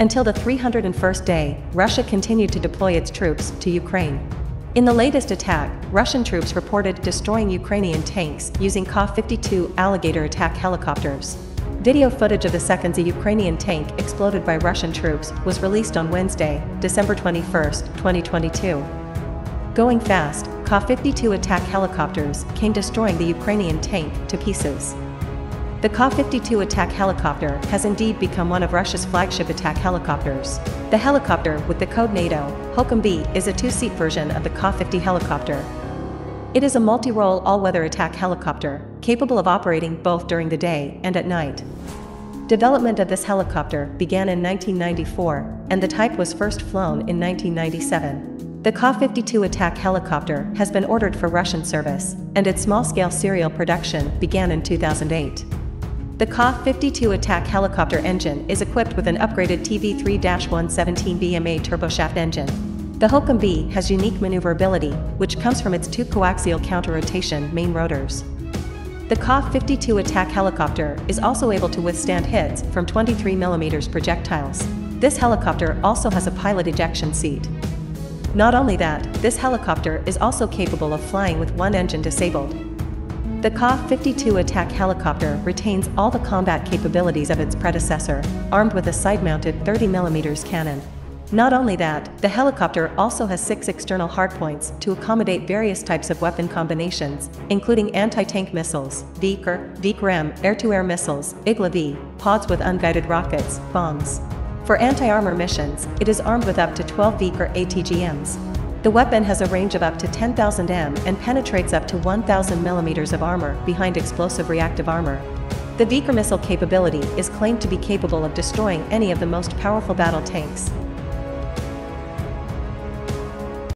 Until the 301st day, Russia continued to deploy its troops to Ukraine. In the latest attack, Russian troops reported destroying Ukrainian tanks using Ka-52 Alligator attack helicopters. Video footage of the seconds a Ukrainian tank exploded by Russian troops was released on Wednesday, December 21, 2022. Going fast, Ka-52 attack helicopters came destroying the Ukrainian tank to pieces. The Ka-52 attack helicopter has indeed become one of Russia's flagship attack helicopters. The helicopter with the code NATO, Hokum-B, is a two-seat version of the Ka-50 helicopter. It is a multi-role all-weather attack helicopter, capable of operating both during the day and at night. Development of this helicopter began in 1994, and the type was first flown in 1997. The Ka-52 attack helicopter has been ordered for Russian service, and its small-scale serial production began in 2008. The Ka-52 attack helicopter engine is equipped with an upgraded TV3-117 VMA turboshaft engine. The Hokum-B has unique maneuverability, which comes from its two coaxial counter-rotation main rotors. The Ka-52 attack helicopter is also able to withstand hits from 23mm projectiles. This helicopter also has a pilot ejection seat. Not only that, this helicopter is also capable of flying with one engine disabled, the Ka-52 attack helicopter retains all the combat capabilities of its predecessor, armed with a side-mounted 30mm cannon. Not only that, the helicopter also has six external hardpoints to accommodate various types of weapon combinations, including anti-tank missiles, Vikhr, Vikhr-M, air-to-air missiles, Igla-V, pods with unguided rockets, bombs. For anti-armor missions, it is armed with up to 12 Vikhr ATGMs, the weapon has a range of up to 10,000 m and penetrates up to 1,000 mm of armor behind explosive reactive armor. The Vikhr missile capability is claimed to be capable of destroying any of the most powerful battle tanks,